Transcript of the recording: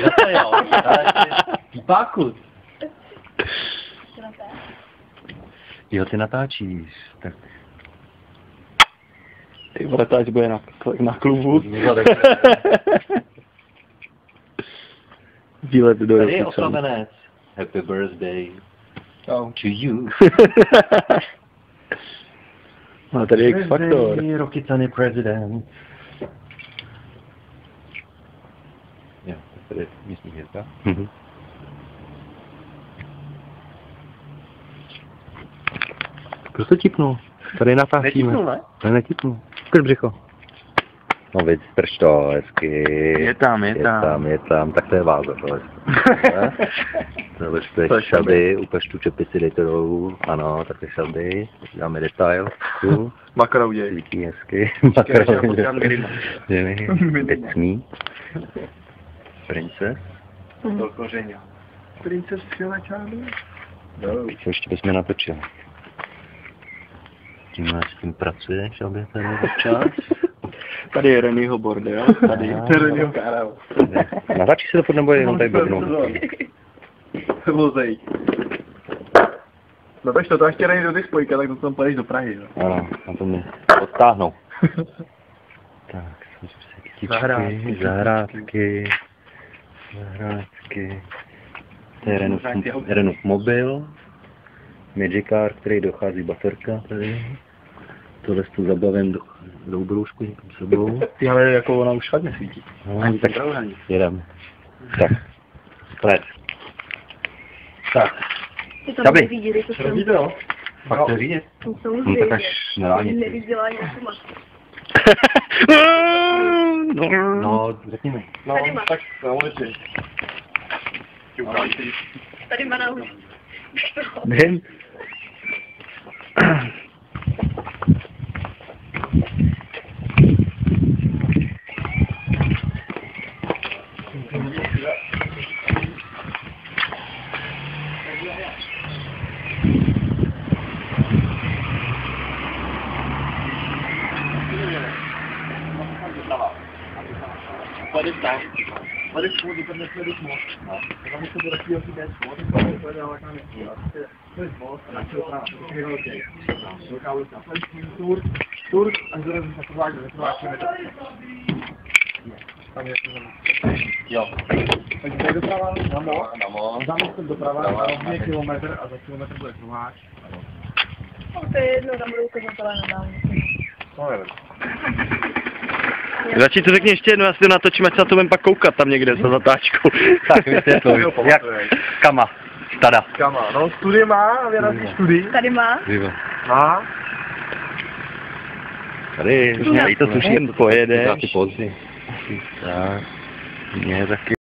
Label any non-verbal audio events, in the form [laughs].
Zase jo, Páku. Jo, ty natáčíš. Tak Ty vole, to až bude na, na klubu. [laughs] Výlet do Tady je oslavenec. Happy birthday Čau. to you. Má [laughs] tady X Factor. Birthday, Rokycany president. Je místní hvězda. Mhm. Kdo to tipnul? Tady natáčíme. Netipnul, ne? Ne, netipnul. Ukaž břicho. No vidíš, strč to hezky. Je tam, je je tam. tam, je tam, tak to je váza, tohle. Tohle to je To je šaby, ukaž tu čepici, dej to dolů, ano, tak je šaby, dáme detail, tu, Makro udělej. svítí hezky, potkám grima. pecní, princes, Do kořeně. Princes Filečány. co ještě bychom natočili. Tímhle s tím pracuješ, aby tady občas. [laughs] Tady je Renyho bordel. Tady. Aha. Terenio Karel. Natáčí se to furt nebo jenom tady blbnu? [laughs] Vozej. No to, to ještě nejde do ty spojka, tak to tam pojedeš do Prahy, jo. Ano, na to mě odtáhnou. [laughs] tak, kytičky, Zahrádky, zahrádky, zahrádky. To je mobil, Magic Car, který dochází baterka tady. Tohle s tu zabavím do, do ubroušku někam sebou. [laughs] Ty ale jako ona už fakt nesvítí. No, tak jedem. Tak, pred. Tak, dej to sem. jo? pak to. No, No samozřejmě. tak až na dálnici. Neviděla nějakou masku. [laughs] No, řekni mi. No, Tady má. tak na ulici. Tady má náhodou. Den. Pojedeš tam. Pojedeš svůj, ty prvně pojedeš most. Tam se do takového si jdeš most, tak pojede ale tam je. To je most a na čelo práva, to je velký. Velká ulica. Pojedeš svůj tur, tur, až dorazíš na trvák, do trvák, tam je Jo. Takže tady doprava na most, Na most. za mostem doprava, Doprava, a rovně kilometr a za kilometr bude trvák. No, to je jedno, tam budou ukazatelé na dálnici. To nevím. Začít to řekni ještě jednou, já si to natočím, ať se na to budem pak koukat tam někde za zatáčkou. [laughs] Tak vysvětluj, jak kama, tada. Kama, no studie má, vyrazí studii. Tady má. Má. Tady, Já jí to tuším, pojede. Ty pozdě. Tak, mě taky.